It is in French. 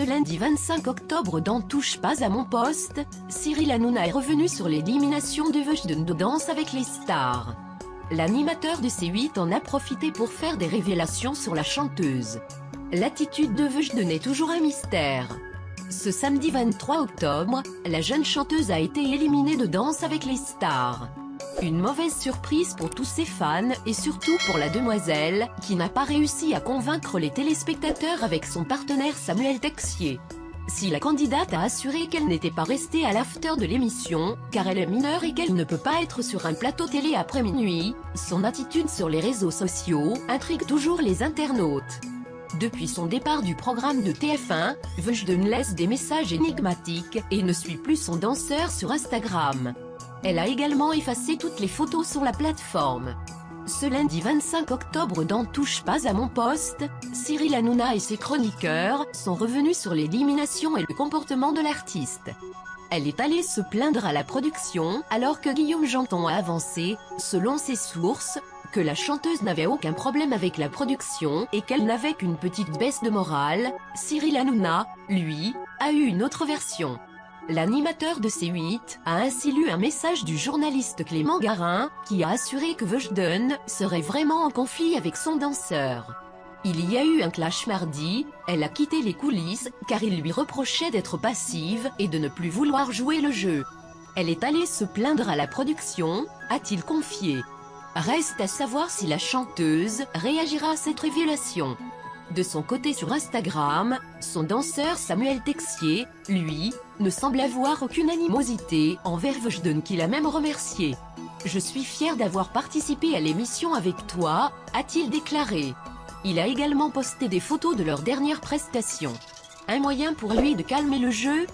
Ce lundi 25 octobre dans Touche pas à mon poste, Cyril Hanouna est revenu sur l'élimination de Vujden de Danse avec les stars. L'animateur de C8 en a profité pour faire des révélations sur la chanteuse. L'attitude de Vujden est toujours un mystère. Ce samedi 23 octobre, la jeune chanteuse a été éliminée de Danse avec les stars. Une mauvaise surprise pour tous ses fans et surtout pour la demoiselle, qui n'a pas réussi à convaincre les téléspectateurs avec son partenaire Samuel Texier. Si la candidate a assuré qu'elle n'était pas restée à l'after de l'émission, car elle est mineure et qu'elle ne peut pas être sur un plateau télé après minuit, son attitude sur les réseaux sociaux intrigue toujours les internautes. Depuis son départ du programme de TF1, Vujden laisse des messages énigmatiques et ne suit plus son danseur sur Instagram. Elle a également effacé toutes les photos sur la plateforme. Ce lundi 25 octobre dans Touche pas à mon poste, Cyril Hanouna et ses chroniqueurs sont revenus sur l'élimination et le comportement de l'artiste. Elle est allée se plaindre à la production alors que Guillaume Janton a avancé, selon ses sources, que la chanteuse n'avait aucun problème avec la production et qu'elle n'avait qu'une petite baisse de morale, Cyril Hanouna, lui, a eu une autre version. L'animateur de C8 a ainsi lu un message du journaliste Clément Garin, qui a assuré que Vujden serait vraiment en conflit avec son danseur. Il y a eu un clash mardi, elle a quitté les coulisses, car il lui reprochait d'être passive et de ne plus vouloir jouer le jeu. Elle est allée se plaindre à la production, a-t-il confié. Reste à savoir si la chanteuse réagira à cette révélation. De son côté sur Instagram, son danseur Samuel Texier, lui, ne semble avoir aucune animosité envers Vujden qu'il a même remercié. Je suis fier d'avoir participé à l'émission avec toi, a-t-il déclaré. Il a également posté des photos de leur dernière prestation. Un moyen pour lui de calmer le jeu,